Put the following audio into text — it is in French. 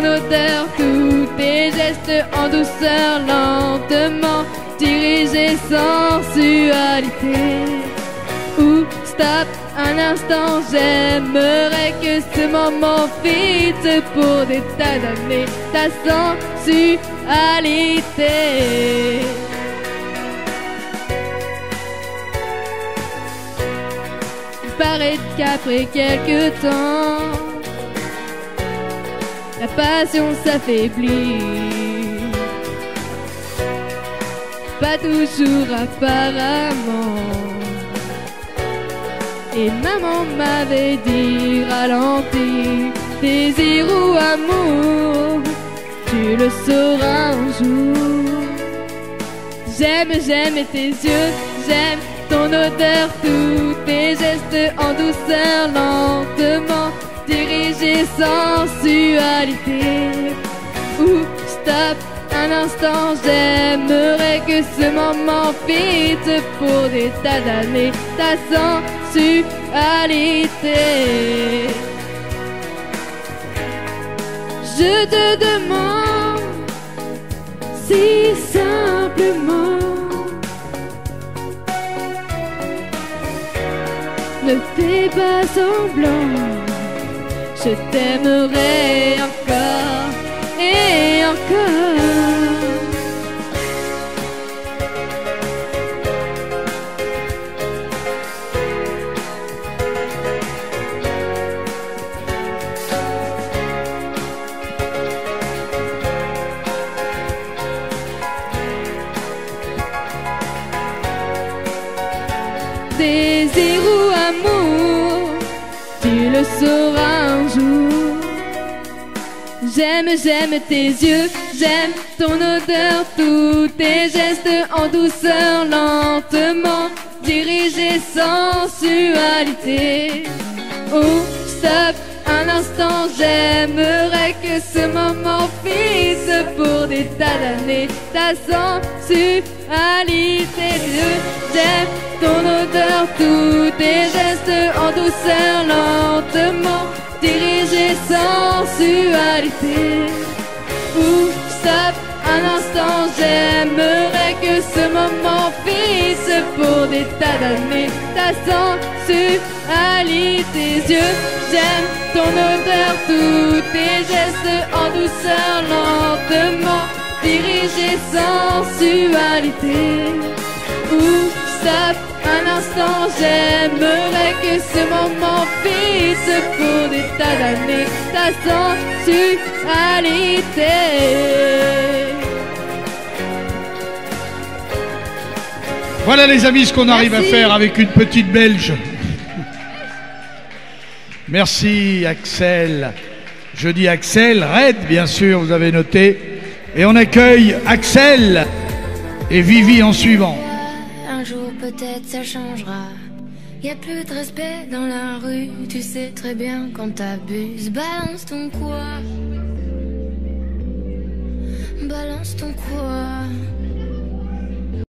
odeur, tous tes gestes en douceur, lentement, dirigés sensualité. Ou stop un instant, j'aimerais que ce moment fixe pour des tas d'années ta sensualité. Il paraît qu'après quelques temps, la passion s'affaiblit. Pas toujours apparemment. Et maman m'avait dit ralentis, désir ou amour, tu le sauras un jour. J'aime, j'aime tes yeux, j'aime ton odeur, tous tes gestes en douceur, lentement dirigés sensualité. Ou stop un instant, j'aimerais que ce moment fitte pour des tas d'années ta sensualité. Je te demande si simplement ne fais pas semblant, je t'aimerai encore et encore. Le un jour. J'aime, j'aime tes yeux, j'aime ton odeur, tous tes gestes en douceur, lentement dirigés sensualité. Oh, stop, un instant, j'aimerais que ce moment fixe pour des tas d'années ta sensualité. J'aime tous tes gestes en douceur, lentement dirigés sensualité. Ou stop, un instant, j'aimerais que ce moment fixe pour des tas d'années ta sensualité. Yeux, j'aime ton odeur, tous tes gestes en douceur, lentement dirigés sensualité. Ou stop, un instant, j'aimerais que ce moment fixe pour des tas d'années ta sensualité. Voilà les amis ce qu'on arrive à faire avec une petite belge. Merci Axel. Je dis Axel, Red bien sûr, vous avez noté. Et on accueille Axel et Vivi en suivant. Peut-être ça changera. Y a plus de respect dans la rue, tu sais très bien quand t'abuses. Balance ton quoi? Balance ton quoi?